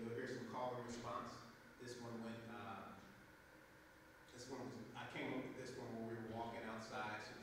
you'll hear some call and response. This one went, uh, this one was, I came up with this one when we were walking outside, so